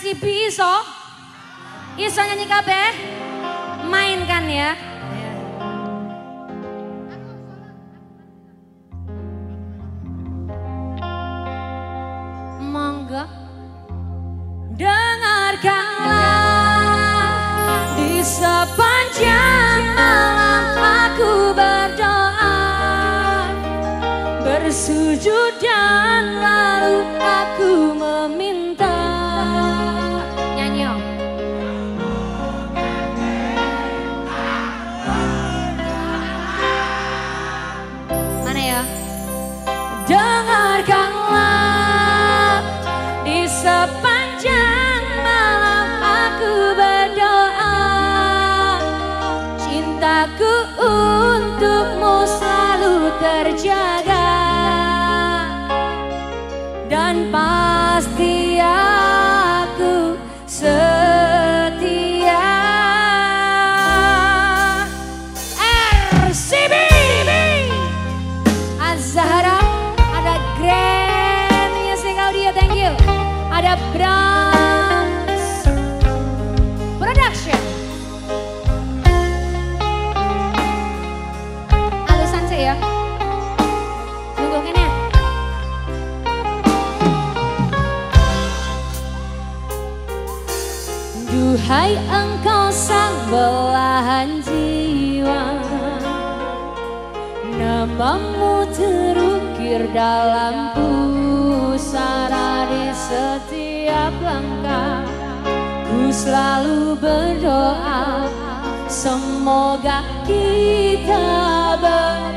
Sibi iso? Iso nyanyi kabeh? Mainkan ya. mangga Dengarkanlah di sepanjang malam aku berdoa bersujud Berharap ada Grand Music Audio, thank you. Ada Brahms Production. Alasan sih ya. Tunggu kena. Duhai. namamu terukir dalam pusara di setiap langkah. Ku selalu berdoa semoga kita berdoa